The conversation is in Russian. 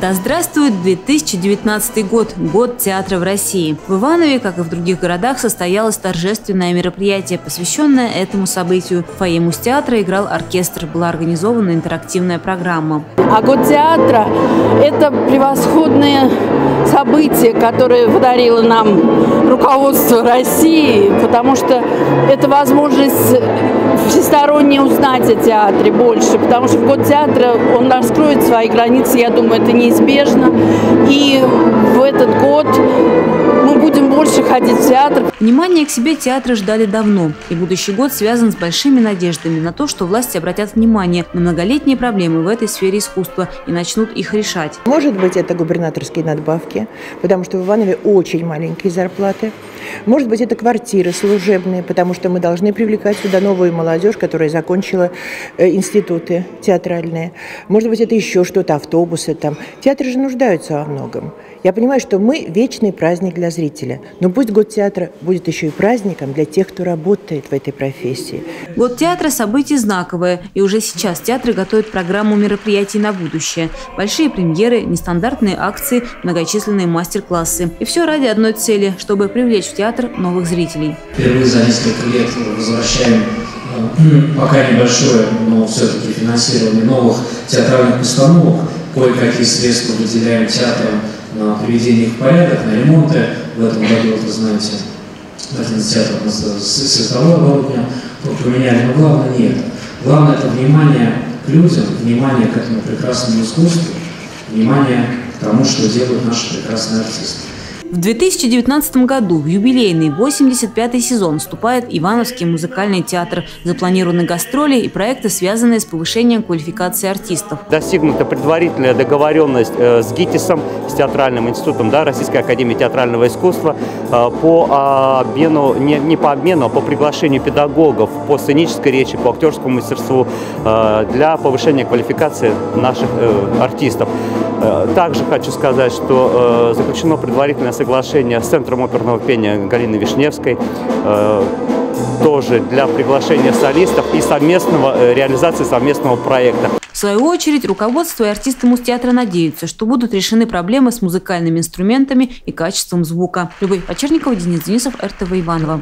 Да здравствует 2019 год, год театра в России. В Иванове, как и в других городах, состоялось торжественное мероприятие, посвященное этому событию. В фойе Мустеатра играл оркестр, была организована интерактивная программа. А год театра – это превосходное событие, которое подарило нам руководство России, потому что это возможность всесторонне узнать о театре больше, потому что в год театра он раскроет свои границы, я думаю, это неизбежно. И в этот год мы будем больше ходить в театр. Внимание к себе театры ждали давно, и будущий год связан с большими надеждами на то, что власти обратят внимание на многолетние проблемы в этой сфере искусства и начнут их решать. Может быть, это губернаторские надбавки, потому что в Иванове очень маленькие зарплаты. Может быть, это квартиры служебные, потому что мы должны привлекать сюда новую молодежь, которая закончила э, институты театральные. Может быть, это еще что-то, автобусы там. Театры же нуждаются во многом. Я понимаю, что мы вечный праздник для зрителя, но пусть год театра будет еще и праздником для тех, кто работает в этой профессии. Год театра – событие знаковое, и уже сейчас театры готовят программу мероприятий на будущее. Большие премьеры, нестандартные акции, многочисленные мастер-классы. И все ради одной цели – чтобы привлечь в театр новых зрителей. Впервые за несколько лет возвращаем э, пока небольшое, но все-таки финансирование новых театральных постановок. Кое-какие средства выделяем театрам на приведение их в порядок, на ремонты. В этом году, вот вы знаете, один из театров у нас световое оборудование поменяли, но главное не это. Главное это внимание к людям, внимание к этому прекрасному искусству, внимание к тому, что делают наши прекрасные артисты. В 2019 году в юбилейный 85-й сезон вступает Ивановский музыкальный театр. Запланированы гастроли и проекты, связанные с повышением квалификации артистов. Достигнута предварительная договоренность э, с ГИТИСом, с Театральным институтом да, Российской Академии Театрального искусства э, по обмену, не, не по обмену, а по приглашению педагогов по сценической речи, по актерскому мастерству э, для повышения квалификации наших артистов. Также хочу сказать, что заключено предварительное соглашение с Центром оперного пения Галины Вишневской, э, тоже для приглашения солистов и совместного, э, реализации совместного проекта. В свою очередь, руководство и артисты Мустеатра надеются, что будут решены проблемы с музыкальными инструментами и качеством звука. Любовь Почерникова, Денис Денисов, РТВ Иванова.